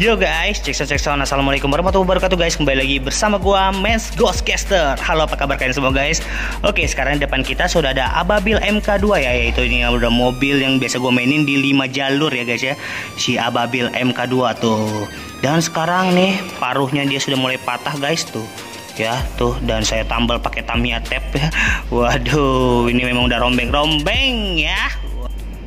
Yo guys, cek cek sound assalamualaikum warahmatullahi wabarakatuh guys. Kembali lagi bersama gua Mens Ghostcaster. Halo apa kabar kalian semua guys? Oke sekarang di depan kita sudah ada Ababil MK2 ya Yaitu ini udah mobil yang biasa gua mainin di 5 jalur ya guys ya. Si Ababil MK2 tuh. Dan sekarang nih paruhnya dia sudah mulai patah guys tuh. Ya tuh. Dan saya tambal pakai Tamiya tape ya. Waduh ini memang udah rombeng-rombeng ya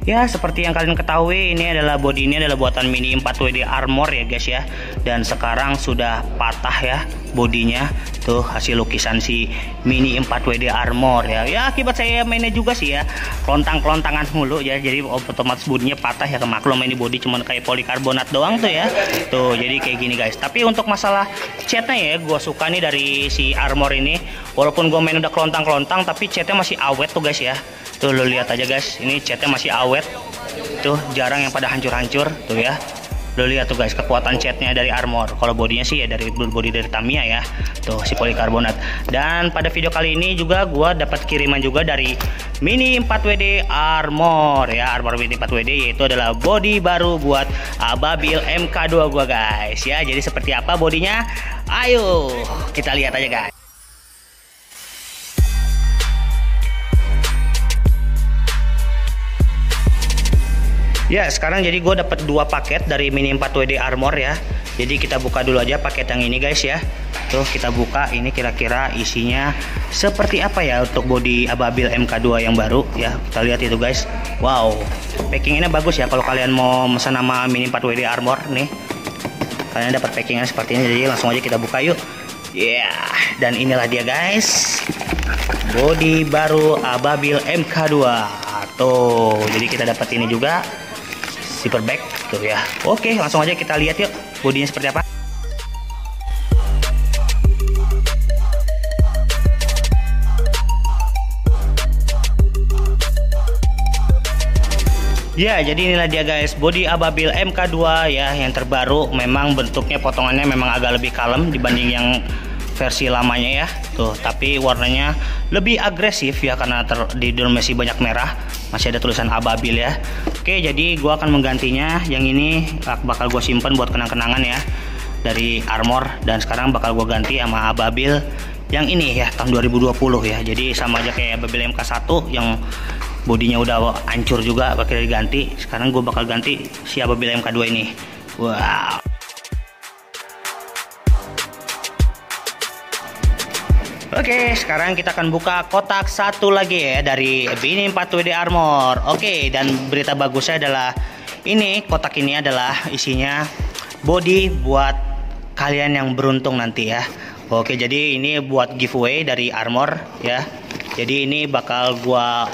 Ya seperti yang kalian ketahui ini adalah bodi ini adalah buatan Mini 4WD Armor ya guys ya. Dan sekarang sudah patah ya bodinya. Tuh hasil lukisan si Mini 4WD Armor ya. Ya akibat saya mainnya juga sih ya. Kelontang-kelontangan mulu ya. Jadi otomatis bodinya patah ya. Kemaklum ini bodi cuma kayak polikarbonat doang tuh ya. Tuh jadi kayak gini guys. Tapi untuk masalah catnya ya gue suka nih dari si Armor ini. Walaupun gue main udah kelontang-kelontang tapi catnya masih awet tuh guys ya Tuh lo lihat aja guys, ini catnya masih awet. Tuh jarang yang pada hancur-hancur tuh ya. Lo lihat tuh guys kekuatan catnya dari Armor. Kalau bodinya sih ya dari body dari Tamiya ya. Tuh si polikarbonat. Dan pada video kali ini juga gua dapat kiriman juga dari Mini 4WD Armor ya. Armor Mini 4WD yaitu adalah body baru buat Ababil MK2 gua guys ya. Jadi seperti apa bodinya? Ayo kita lihat aja guys. Ya sekarang jadi gue dapat dua paket dari Mini 4WD Armor ya. Jadi kita buka dulu aja paket yang ini guys ya. Tuh kita buka ini kira-kira isinya seperti apa ya untuk body Ababil MK2 yang baru ya. Kita lihat itu guys. Wow packingnya bagus ya kalau kalian mau pesan nama Mini 4WD Armor nih. Kalian dapat packingnya seperti ini jadi langsung aja kita buka yuk. Ya yeah. dan inilah dia guys. Body baru Ababil MK2 Tuh jadi kita dapat ini juga zipper bag tuh ya oke langsung aja kita lihat yuk bodinya seperti apa Ya, jadi inilah dia guys, body Ababil MK2 ya yang terbaru. Memang bentuknya potongannya memang agak lebih kalem dibanding yang versi lamanya ya. Tuh, tapi warnanya lebih agresif ya karena ter, di dalam masih banyak merah masih ada tulisan ababil ya oke jadi gua akan menggantinya. Yang ini bakal gue simpan buat kenang-kenangan ya. Dari armor. Dan sekarang bakal gue ganti sama ababil. Yang ini ya tahun 2020 ya. Jadi sama aja kayak ababil MK1 yang bodinya udah hancur juga bakal diganti. Sekarang gue bakal ganti si ababil MK2 ini. Wow Oke, sekarang kita akan buka kotak satu lagi ya dari Bini 4WD Armor. Oke, dan berita bagusnya adalah ini kotak ini adalah isinya body buat kalian yang beruntung nanti ya. Oke, jadi ini buat giveaway dari Armor ya. Jadi ini bakal gua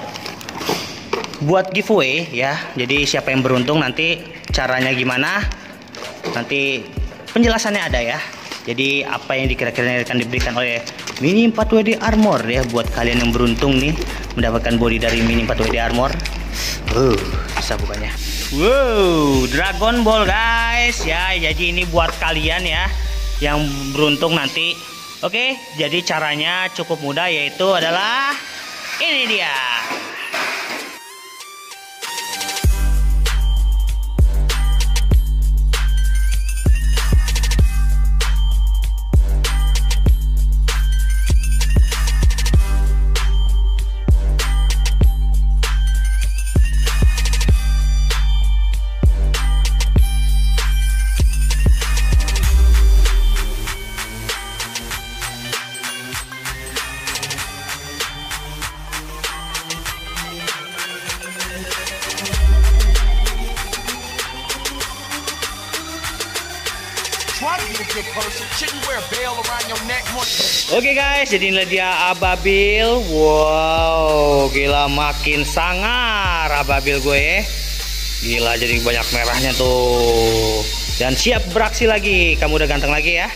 buat giveaway ya. Jadi siapa yang beruntung nanti caranya gimana? Nanti penjelasannya ada ya. Jadi apa yang dikira-kira akan diberikan oleh Mini 4WD Armor ya buat kalian yang beruntung nih mendapatkan body dari Mini 4WD Armor. Uh, bisa bukannya. Wow, Dragon Ball guys ya. Jadi ini buat kalian ya yang beruntung nanti. Oke, jadi caranya cukup mudah yaitu adalah ini dia. Oke guys, jadi inilah dia Ababil. Wow, gila makin sangar Ababil gue ya. Gila jadi banyak merahnya tuh. Dan siap beraksi lagi. Kamu udah ganteng lagi ya.